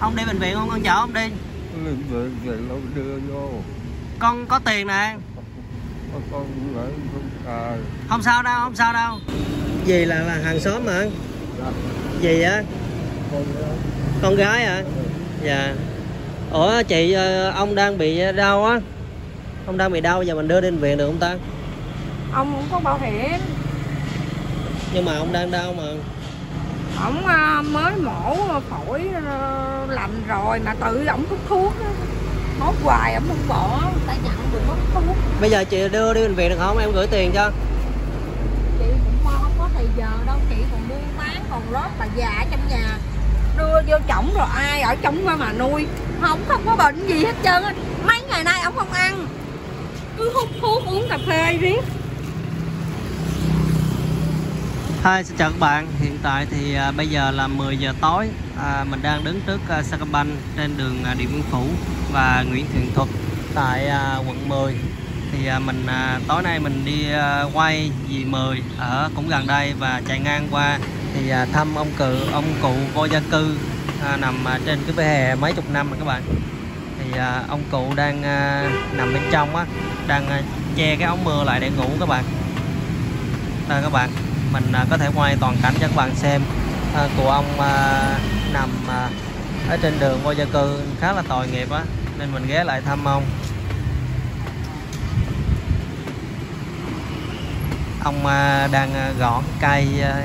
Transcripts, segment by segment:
ông đi bệnh viện không? Con chở ông đi. Lên về về lâu đưa vô. Con có tiền nè. Con con lại không cài không sao đâu không sao đâu. Gì là là hàng xóm mà. Dạ gì á? Con con gái hả? Dạ. Ủa chị ờ, ông đang bị đau á? Ông đang bị đau giờ mình đưa đi bệnh viện được không ta? Ông không có bảo hiểm. Nhưng mà ông đang đau mà ổng à, mới mổ phổi à, lành rồi mà tự ổng hút thuốc hốt hoài ổng không bỏ tại nhận được hút thuốc. Bây giờ chị đưa đi bệnh viện được không? Em gửi tiền cho. Chị cũng không có thời giờ đâu. Chị còn buôn bán còn lót bà già ở trong nhà. Đưa vô chổng rồi ai ở trong mà mà nuôi. Không không có bệnh gì hết trơn á. Mấy ngày nay ổng không ăn. Cứ hút thuốc uống cà phê riết Hi, xin chào các bạn. Hiện tại thì à, bây giờ là 10 giờ tối. À, mình đang đứng trước à, Sacombank trên đường à, Điện Biên Phủ và Nguyễn Thiện Thuật tại à, quận 10. Thì à, mình à, tối nay mình đi à, quay dì 10 ở cũng gần đây và chạy ngang qua thì à, thăm ông cự ông cụ vô gia cư à, nằm à, trên cái vỉa hè mấy chục năm rồi các bạn. Thì à, ông cụ đang à, nằm bên trong á, đang à, che cái ống mưa lại để ngủ các bạn. Đây các bạn mình à, có thể quay toàn cảnh cho các bạn xem. À, cụ ông à, nằm à, ở trên đường vô gia cư khá là tội nghiệp á nên mình ghé lại thăm ông. Ông à, đang à, gõ cây à,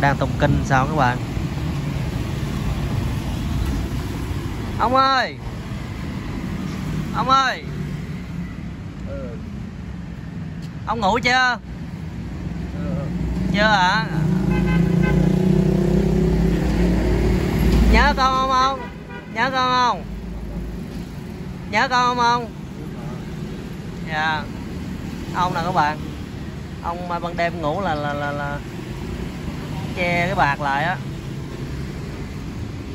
đang tụng kinh sao các bạn? Ông ơi! Ông ơi! Ờ ông ngủ chưa chưa hả nhớ con không không? Nhớ con không? Nhớ con không không? Dạ. Ông nè các bạn? Ông mà ban đêm ngủ là là là, là che cái bạc lại á.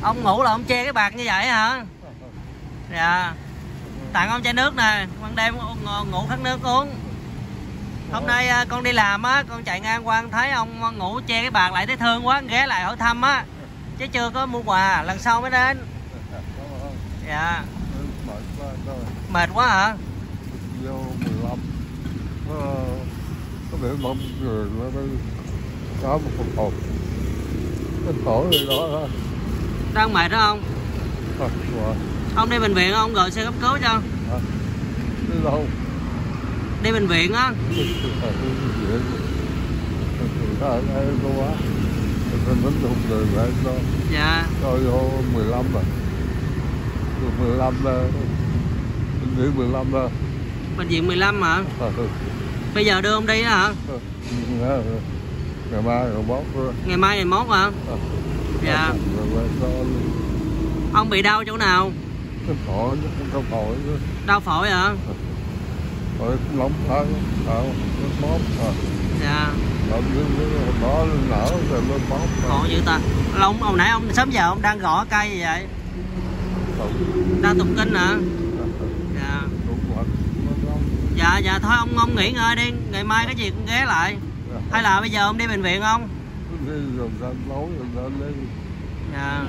Ông ngủ là ông che cái bạc như vậy hả? Dạ. Tặng ông chai nước nè. Ban đêm ngủ- ngủ khát nước uống hôm nay à, con đi làm á con chạy ngang qua thấy ông ngủ che cái bạc lại thấy thương quá ghé lại hỏi thăm á. Chứ chưa có mua quà lần sau mới đến. Dạ. Mệt quá hả? Vô 15 Có Có để mong người đi Có một cuộc hộp Cái khổ gì đó đang mệt đó không ông đi bệnh viện không gọi xe cấp cứu cho Đi đâu đi bệnh viện á. Dạ. Cho vô 15 rồi Được 15 là Mình nghĩ 15 là bệnh viện 15 hả? Bây giờ đưa ông đi hả? Ngày mai rồi bóp rồi ngày mai ngày mốt hả? Dạ. Rồi ông bị đau chỗ nào? Câu phổi. Đau phổi hả Cũng lóng thôi Ờ Nó bóp Ờ dạ Ờ Đó nở rồi nó bóp khổ dữ ta ông hồi nãy ông sớm giờ ông đang gõ cây gì vậy đang tụng kinh hả dạ rồi Nó dạ dạ thôi ông ông nghỉ ngơi đi ngày mai cái gì cũng ghé lại hay là bây giờ ông đi bệnh viện không đi rồi ra nấu rồi ra đi dạ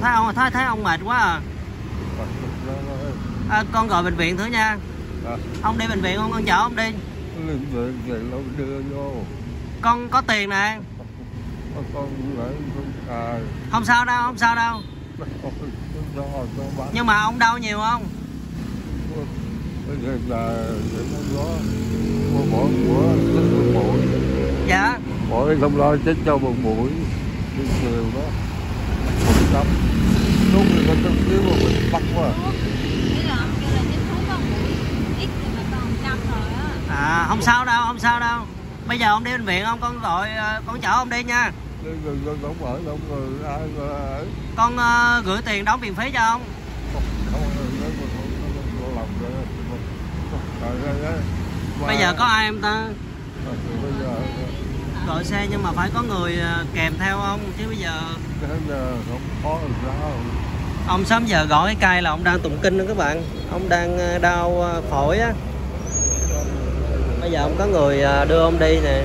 thấy ông thấy thấy ông mệt quá à. À con gọi bệnh viện thử nha. Ông đi bệnh viện không? Con chở ông đi. Đưa vô. Con có tiền nè. Con không sao đâu không sao đâu. Nhưng mà ông đau nhiều không? Dạ. Cái không lo chết cho một mũi. Chiều đó nung rồi còn tự cứ mà mình bắt quá à không sao đâu không sao đâu bây giờ ông đi bệnh viện không con gọi con chở ông đi nha con uh, gửi tiền đóng viện phí cho ông bây giờ có ai em ta gọi xe nhưng mà phải có người kèm theo ông chứ bây giờ giờ không có được ông sớm giờ gõ cái cây là ông đang tụng kinh đó các bạn. Ông đang ờ, đau ờ, phổi á. Bây giờ ông có người ờ, đưa ông đi nè.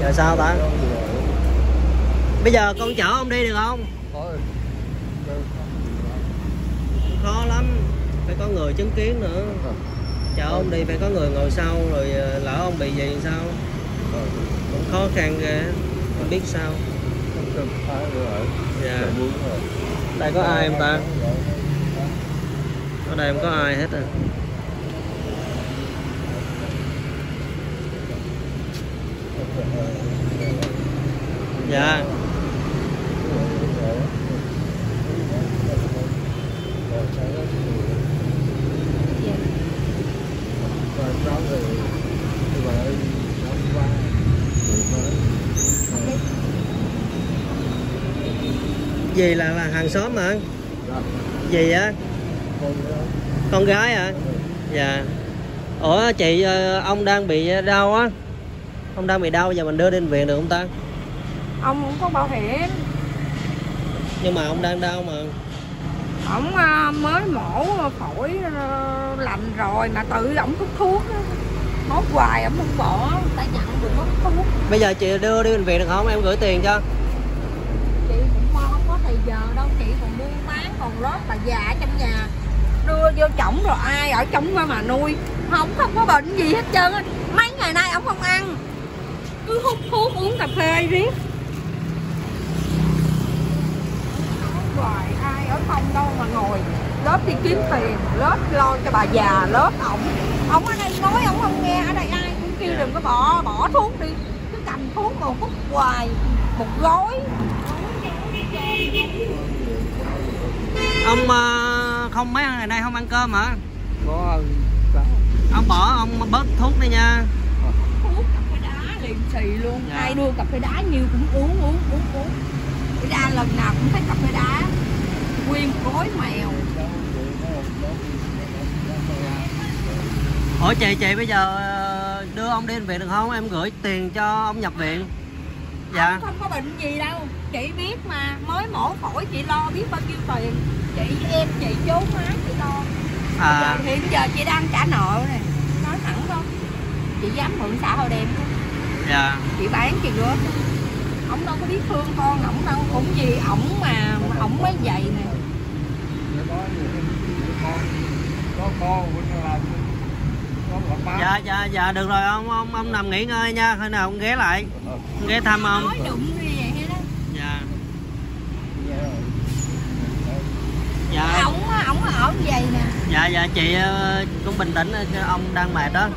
Giờ sao ta? Bây giờ con chở ông đi được không? Khó lắm. Phải có người chứng kiến nữa. Chở ông đi phải có người ngồi sau rồi lỡ ông bị gì sao? Cũng khó khăn ghê không biết sao dạ. Đây có ai em ta? Ở đây không có ai hết à. Dạ. Gì là, là hàng xóm hả? Gì á con gái hả? Dạ. Ủa chị ờ, ông đang bị đau á? Ông đang bị đau giờ mình đưa bệnh viện được không ta? Ông không có bảo hiểm. Nhưng mà ông đang đau mà. Ổng à, mới mổ phổi à, lành rồi mà tự ổng hút thuốc á. hốt hoài ổng không bỏ tại nhận được hút thuốc. Bây giờ chị đưa đi bệnh viện được không? Em gửi tiền cho chị cũng không có thời giờ đâu chị còn buôn bán còn lót bà già ở trong nhà. Đưa vô chổng rồi ai ở chổng mà mà nuôi. Không không có bệnh gì hết trơn á. Mấy ngày nay ông không ăn. Cứ hút thuốc uống cà phê riết Hút ai ở không đâu mà ngồi. Lớp đi kiếm tiền, lớp lo cho bà già, lớp ổng. Ổng ở đây nói, ổng không nghe. Ở đây ai cũng kêu đừng có bỏ bỏ thuốc đi. Cứ cầm thuốc một phút hoài. Một gói ông ờ, không mấy ngày nay không ăn cơm hả? Có ông bỏ ông bớt thuốc đi nha. Thuốc cà phê đá liền xì luôn. Dạ. ai đưa cà phê đá nhiều cũng uống uống uống uống. Cái đa lần nào cũng thấy cà phê đá nguyên gói mèo. Ủa chị chị bây giờ ờ, đưa ông đi bệnh viện được không? Em gửi tiền cho ông nhập viện dạ. Ông không có bệnh gì đâu. Chị biết mà mới mổ phổi chị lo biết bao nhiêu tiền. Chị em chị trốn má chị lo. À. Giờ, hiện giờ chị đang trả nợ nè. Nói thẳng không chị dám mượn xã hội đen không? Dạ. Chị bán chị góp ông đâu có biết thương con ổng đâu. Cũng vì ổng mà ổng mới vậy nè. Có con của nó làm có làm má dạ dạ dạ được rồi ông ông ông nằm nghỉ ngơi nha khi nào ông ghé lại. Ông ghé thăm ông. Dạ. Dạ. Ổng á, ổng ở vậy nè. Dạ dạ chị ờ, cũng bình tĩnh ờ, ông đang mệt đó.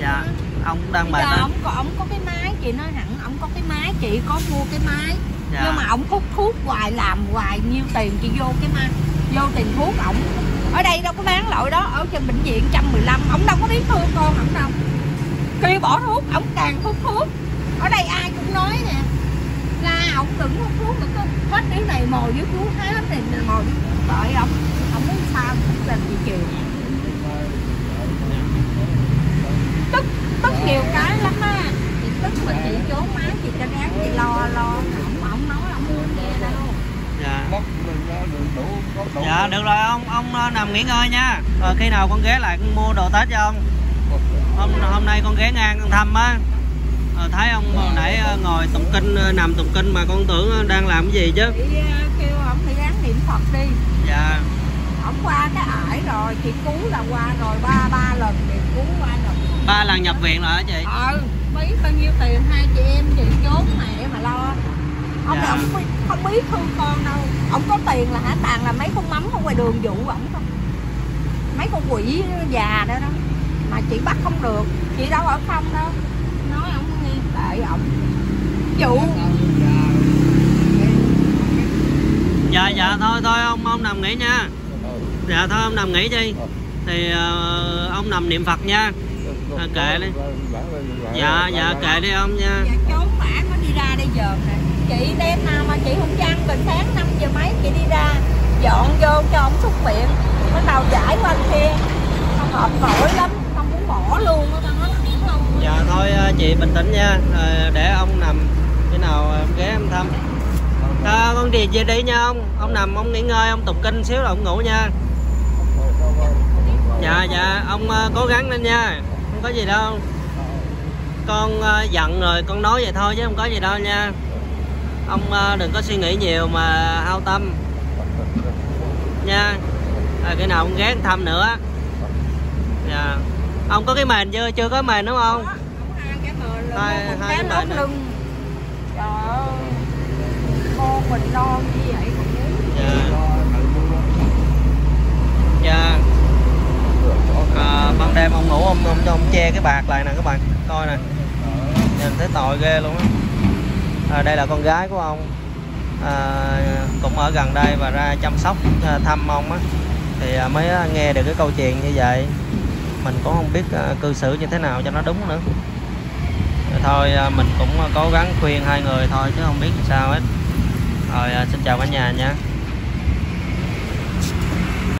Dạ ông đang mệt đó. ổng có ổng có cái máy chị nói hẳn ổng có cái máy chị có mua cái máy. Dạ. Nhưng mà ổng hút thuốc hoài làm hoài nhiêu tiền chị vô cái máy vô tiền thuốc ổng. Ở đây đâu có bán loại đó ở trên bệnh viện 115 ổng đâu có biết thương con ổng đâu kêu bỏ thuốc ổng càng hút thuốc. Ở đây ai cũng nói nè là ổng đừng hút thuốc đừng có hết cái này mồi với thuốc hết này mồi với thuốc đợi ổng ổng muốn sao cũng làm gì chiều tức tức nhiều cái lắm á. Chị tức mà chị trốn má chị cho gán chị lo lo. Ổng ổng nói ổng không nghe đâu dạ. Mất mình ra được đủ có đủ. Dạ được rồi ông ông ờ, nằm nghỉ ngơi nha. Rồi khi nào con ghé lại con mua đồ tết cho ông hôm hôm nay con ghé ngang con thăm á. Ờ, thấy ông hồi nãy ờ, ngồi tụng kinh ờ, nằm tụng kinh mà con tưởng đang làm cái gì chứ? Chị kêu ổng đi gán niệm phật đi. Dạ. Ổng qua cái ải rồi chị cứu là qua rồi ba ba lần chị cứu qua rồi ba lần nhập viện rồi hả chị? Ờ biết bao nhiêu tiền? Hai chị em chị trốn mẹ mà lo. Ông Dạ. ông không biết thương con đâu. Ông có tiền là hả? Tàn là mấy con mắm ở ngoài đường dụ ổng không? Mấy con quỷ già đó đó mà chị bắt không được. Chị đâu ở không đâu. Nói ổng không nghe đợi ổng dụ. Dạ dạ thôi thôi ông ông nằm nghỉ nha. Dạ thôi ông nằm nghỉ đi. Thì ờ, ông nằm niệm phật nha. À, kệ đi. dạ dạ kệ đi ông nha. Dạ trốn bả có đi ra đây giờ nè. Chị đêm nào mà chị không chăn bình sáng 5 giờ mấy chị đi ra Dọn vô cho ổng xúc miệng. Bắt đầu giải qua anh kia Không hợp nổi lắm bỏ luôn á con nói dạ thôi ờ, chị bình tĩnh nha. Ờ, để ông nằm. Khi nào ờ, em ghé em thăm. À, con đi về đi nha ông. Ông nằm ông nghỉ ngơi ông tụng kinh xíu là ông ngủ nha. Dạ dạ. Ông cố gắng lên nha. Không có gì đâu. Con ờ, giận rồi con nói vậy thôi chứ không có gì đâu nha. Ông đừng có suy nghĩ nhiều mà hao tâm. Nha. À, cái nào ông ghé thăm nữa. Dạ ông có cái mền chưa? Chưa có mền đúng không? Hai cái mền Hai- cái mền trời ơi. Con mình lo như vậy dạ. Dạ. À, ban đêm ông ngủ ông ông cho ông che cái bạc lại nè các bạn. Coi nè. Nhìn thấy tội ghê luôn á. À, đây là con gái của ông. À, cũng ở gần đây và ra chăm sóc à, thăm ông á. Thì à, mới à, nghe được cái câu chuyện như vậy mình cũng không biết à, cư xử như thế nào cho nó đúng nữa. Thôi à, mình cũng à, cố gắng khuyên hai người thôi chứ không biết làm sao hết. Rồi xin chào cả nhà nha.